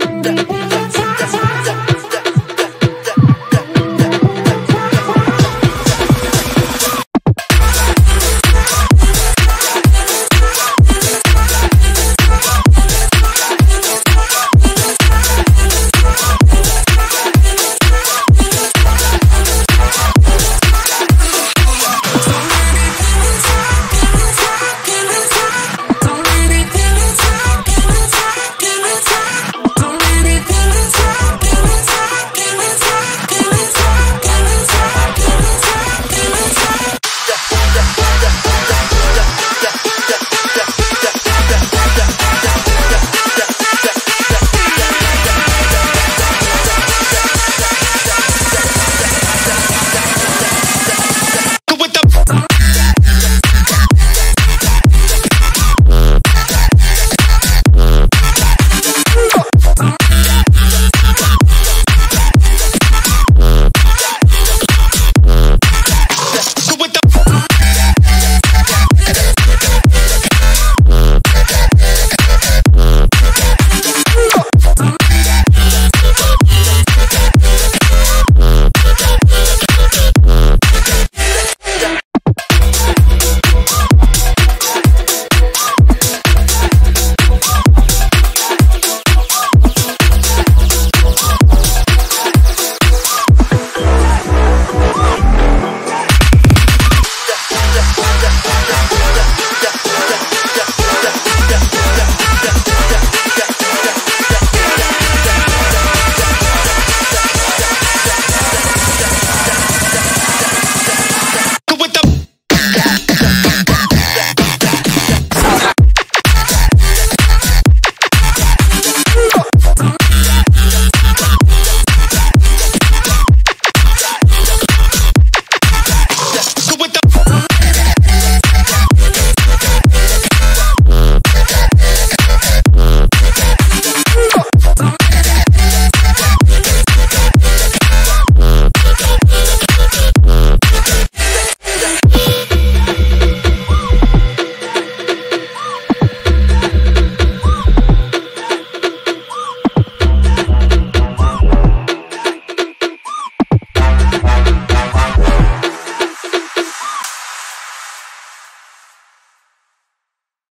Yeah.